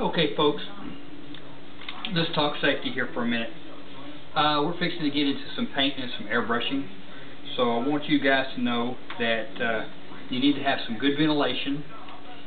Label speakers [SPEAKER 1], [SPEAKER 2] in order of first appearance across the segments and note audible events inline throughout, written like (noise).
[SPEAKER 1] Okay, folks, let's talk safety here for a minute. Uh, we're fixing to get into some paint and some airbrushing. So I want you guys to know that uh, you need to have some good ventilation.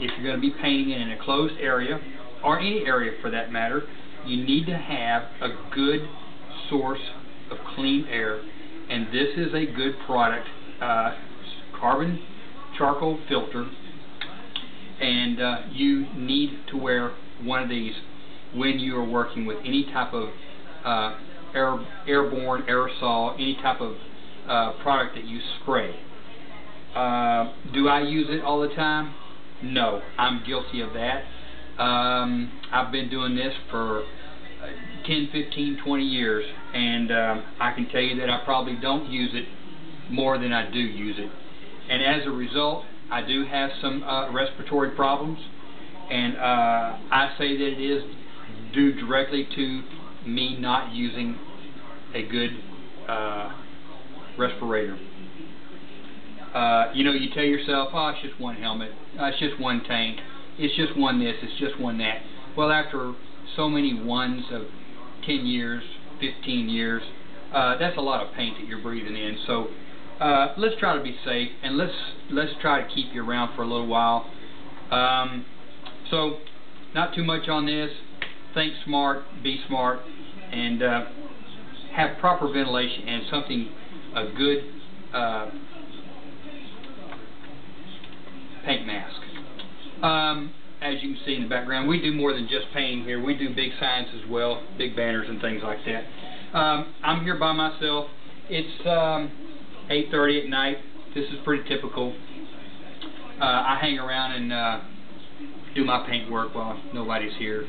[SPEAKER 1] If you're going to be painting in an enclosed area, or any area for that matter, you need to have a good source of clean air. And this is a good product, uh, carbon charcoal filter. And uh, you need to wear one of these when you are working with any type of uh, air, airborne aerosol, any type of uh, product that you spray. Uh, do I use it all the time? No, I'm guilty of that. Um, I've been doing this for uh, 10, 15, 20 years, and um, I can tell you that I probably don't use it more than I do use it. And as a result, I do have some uh, respiratory problems, and uh, I say that it is due directly to me not using a good uh, respirator. Uh, you know, you tell yourself, oh, it's just one helmet, uh, it's just one tank, it's just one this, it's just one that. Well, after so many ones of 10 years, 15 years, uh, that's a lot of paint that you're breathing in. So uh, let's try to be safe, and let's let's try to keep you around for a little while. Um, so, not too much on this. Think smart, be smart, and uh, have proper ventilation and something a good uh, paint mask. Um, as you can see in the background, we do more than just painting here. We do big signs as well, big banners and things like that. Um, I'm here by myself. It's um, 8.30 at night. This is pretty typical. Uh, I hang around and uh, do my paint work while nobody's here.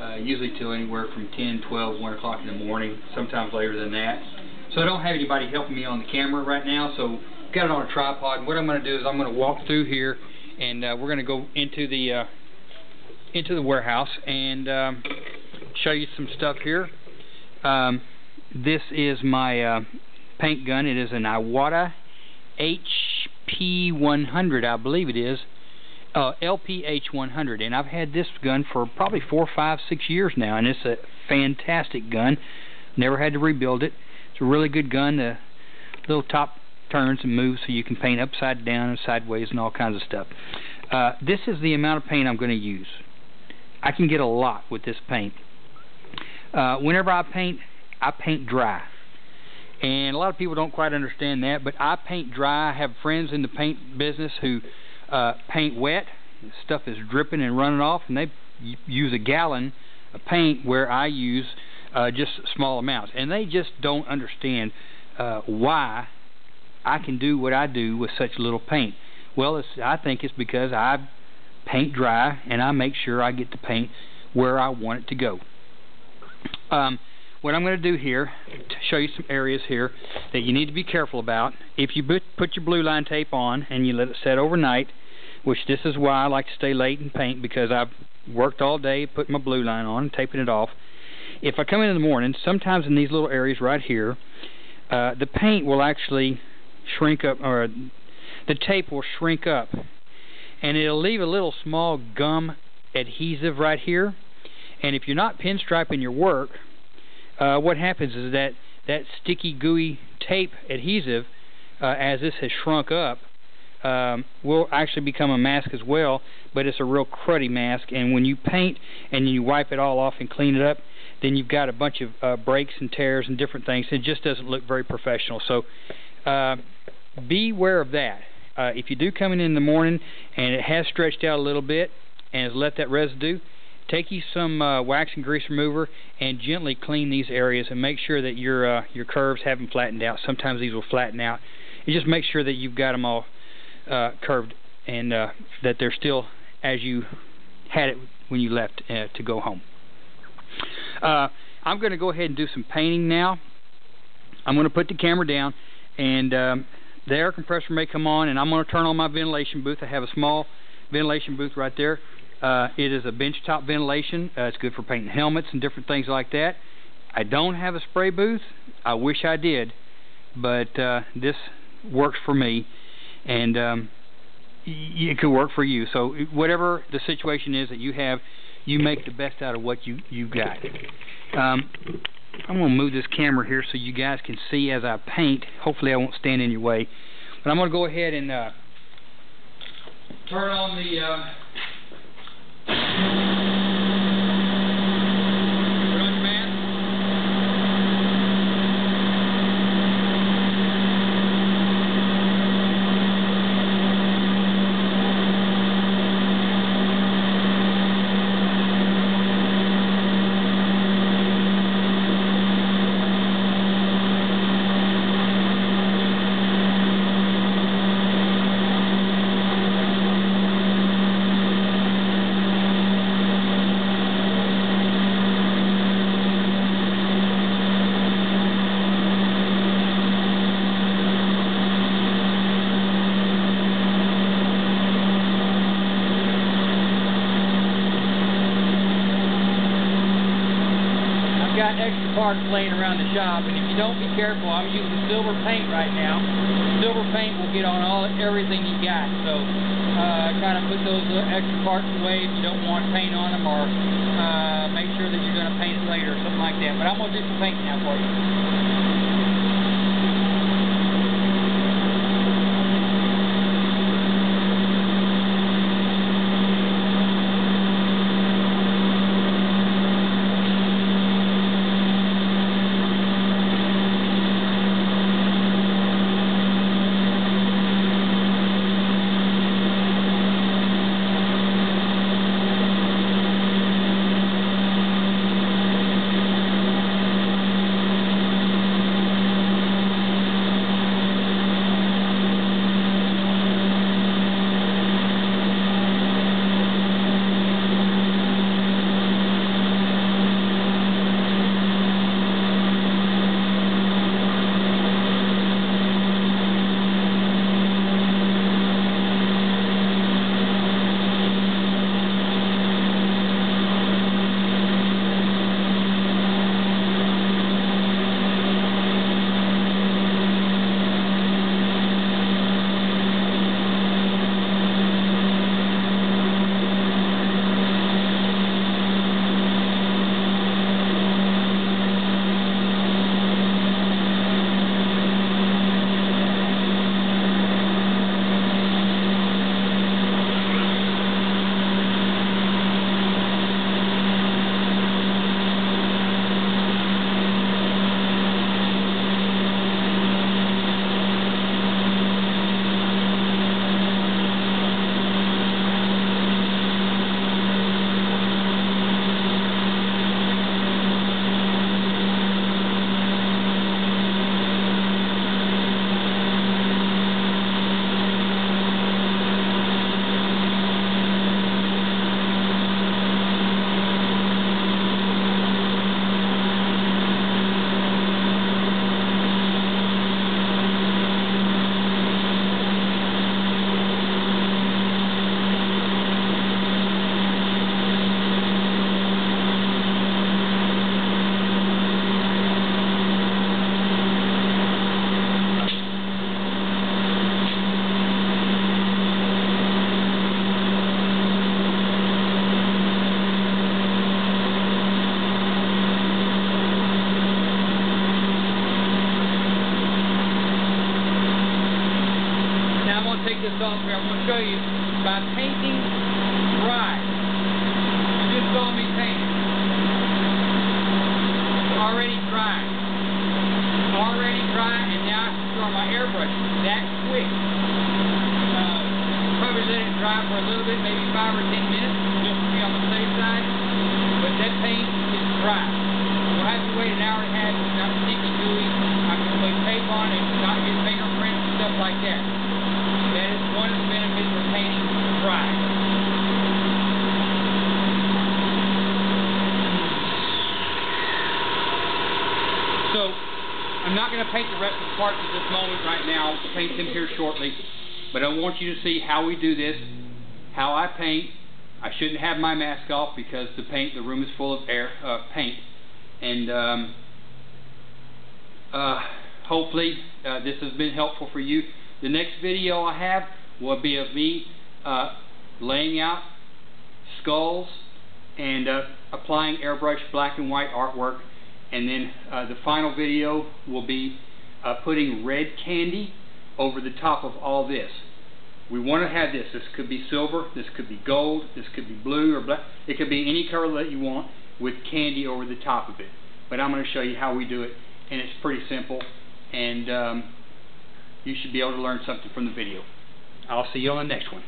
[SPEAKER 1] Uh, usually till anywhere from 10, 12, 1 o'clock in the morning, sometimes later than that. So I don't have anybody helping me on the camera right now, so got it on a tripod. And what I'm going to do is I'm going to walk through here, and uh, we're going to go into the uh, into the warehouse and um, show you some stuff here. Um, this is my uh, paint gun. It is an Iwata HP100, I believe it is. Uh, LPH100, and I've had this gun for probably four, five, six years now, and it's a fantastic gun. Never had to rebuild it. It's a really good gun. The little top turns and moves so you can paint upside down and sideways and all kinds of stuff. Uh, this is the amount of paint I'm going to use. I can get a lot with this paint. Uh, whenever I paint, I paint dry. And a lot of people don't quite understand that, but I paint dry. I have friends in the paint business who uh, paint wet. Stuff is dripping and running off, and they use a gallon of paint where I use uh, just small amounts. And they just don't understand uh, why I can do what I do with such little paint. Well, it's, I think it's because I paint dry and I make sure I get the paint where I want it to go. Um, what I'm going to do here, to show you some areas here that you need to be careful about. If you put your blue line tape on and you let it set overnight, which this is why I like to stay late and paint because I've worked all day putting my blue line on and taping it off. If I come in in the morning, sometimes in these little areas right here, uh, the paint will actually shrink up, or the tape will shrink up, and it'll leave a little small gum adhesive right here. And if you're not pinstriping your work, uh, what happens is that that sticky gooey tape adhesive uh, as this has shrunk up um, will actually become a mask as well but it's a real cruddy mask. And when you paint and you wipe it all off and clean it up then you've got a bunch of uh, breaks and tears and different things. It just doesn't look very professional. So uh, beware of that. Uh, if you do come in in the morning and it has stretched out a little bit and has let that residue take you some uh, wax and grease remover and gently clean these areas and make sure that your uh, your curves haven't flattened out. Sometimes these will flatten out. And just make sure that you've got them all uh, curved and uh, that they're still as you had it when you left uh, to go home. Uh, I'm going to go ahead and do some painting now. I'm going to put the camera down and um, the air compressor may come on and I'm going to turn on my ventilation booth. I have a small ventilation booth right there uh, it is a benchtop ventilation. Uh, it's good for painting helmets and different things like that. I don't have a spray booth. I wish I did, but uh, this works for me, and um, it could work for you. So whatever the situation is that you have, you make the best out of what you you got. Um, I'm going to move this camera here so you guys can see as I paint. Hopefully I won't stand in your way. But I'm going to go ahead and uh, turn on the... Uh, got (laughs) extra parts laying around the shop, and if you don't be careful, I'm using silver paint right now. Silver paint will get on all everything you got, so uh, kind of put those uh, extra parts away if you don't want paint on them, or uh, make sure that you're going to paint it later or something like that. But I'm going to do some painting now for you. Here. I'm going to show you by painting dry. You just saw me paint. Already dry. Already dry, and now I can start my airbrush that quick. Uh, probably let it dry for a little bit, maybe five or ten minutes, just to be on the safe side. But that paint is dry. You'll have to wait an hour and a half. It's not sticky gooey. I can put tape on it, not get fingerprints and stuff like that. That is one of the benefits of painting dry. So, I'm not going to paint the rest of the parts at this moment right now. I'll paint them here shortly. But I want you to see how we do this, how I paint. I shouldn't have my mask off because the paint, the room is full of air, uh, paint. And um, uh, hopefully uh, this has been helpful for you. The next video I have will be of me uh, laying out skulls and uh, applying airbrush black and white artwork. And then uh, the final video will be uh, putting red candy over the top of all this. We want to have this. This could be silver, this could be gold, this could be blue or black. It could be any color that you want with candy over the top of it. But I'm going to show you how we do it, and it's pretty simple. And um, you should be able to learn something from the video. I'll see you on the next one.